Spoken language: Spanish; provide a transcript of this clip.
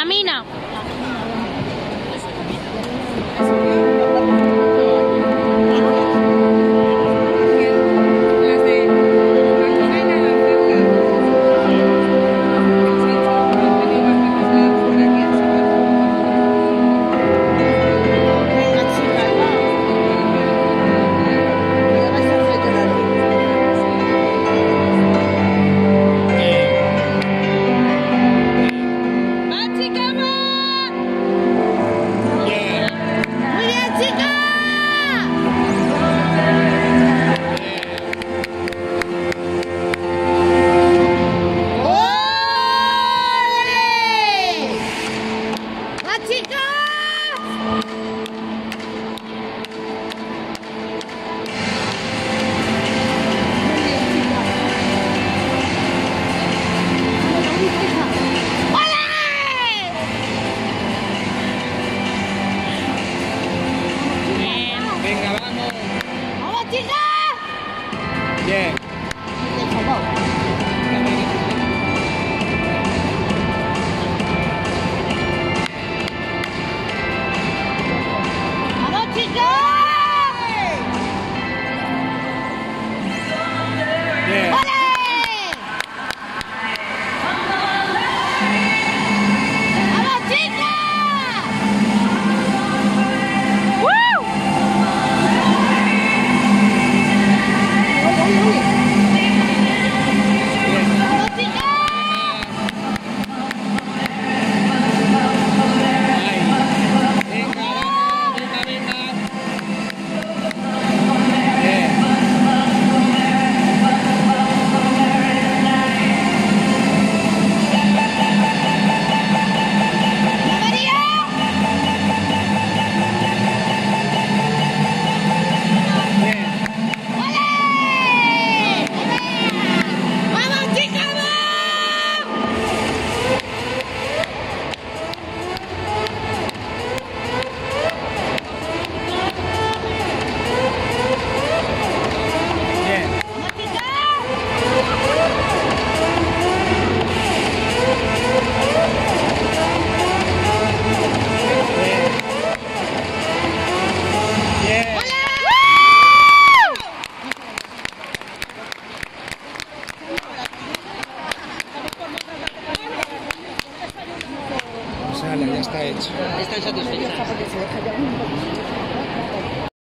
La 好啊，接啦！耶 sale, ya está hecho. Están satisfechas.